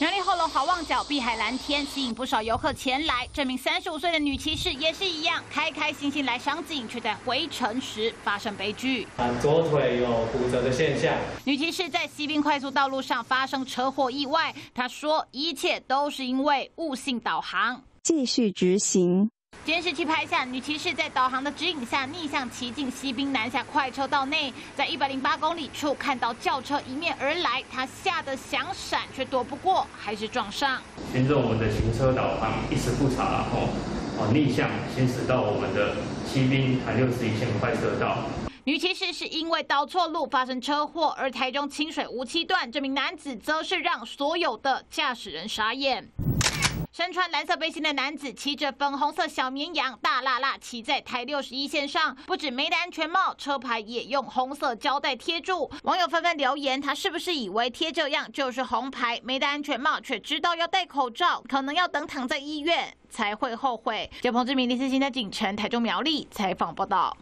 苗栗后龙好望角，碧海蓝天，吸引不少游客前来。这名三十五岁的女骑士也是一样，开开心心来赏景，却在回程时发生悲剧。啊，左腿有骨折的现象。女骑士在西滨快速道路上发生车祸意外，她说一切都是因为误信导航。继续执行。监视器拍下女骑士在导航的指引下逆向骑进西滨南下快车道内，在一百零八公里处看到轿车迎面而来，她吓得想闪却躲不过，还是撞上。循着我们的行车导航一时不察，后哦逆向行驶到我们的西滨台六十一线快车道。女骑士是因为导错路发生车祸，而台中清水无期段这名男子则是让所有的驾驶人傻眼。身穿蓝色背心的男子骑着粉红色小绵羊，大辣辣骑在台六十一线上，不止没戴安全帽，车牌也用红色胶带贴住。网友纷纷留言：他是不是以为贴这样就是红牌？没戴安全帽却知道要戴口罩，可能要等躺在医院才会后悔。就彭志明第四新的警城台中苗栗采访报道。